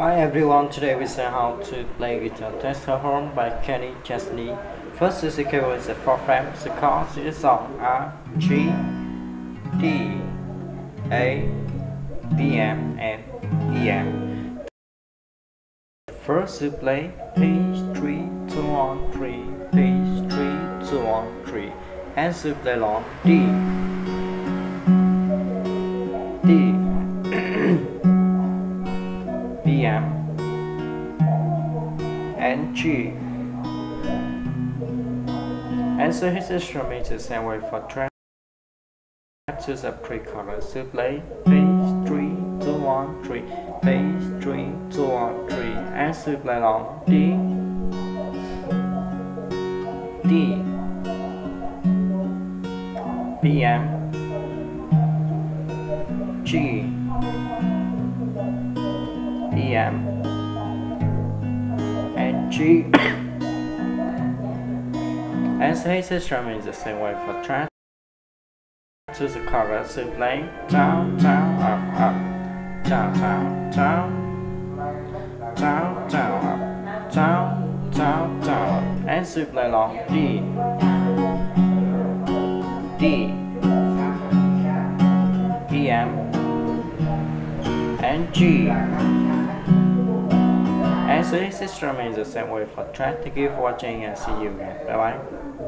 Hi everyone, today we see how to play guitar Take Her Home by Kenny Chesney. First is the keyboard is the four frame, the chords is on R, G, D, A, B, M, and E, M. First you play page 3, 2, 1, 3, page 3, 2, 1, 3, and you play long D, D, BM and G. And so his instrument is the same way for track to the pre-chorus play bass 3, 2, 1, 3, bass 3, 2, 1, 3, and so play long D, D, BM, G, EM and G his instrument is the same way for track to the to play down down up up. Down down down. Down down up. Down down down. Up and play long D. D. EM and G so this is the same way for track. Thank you for watching and see you again. Bye bye.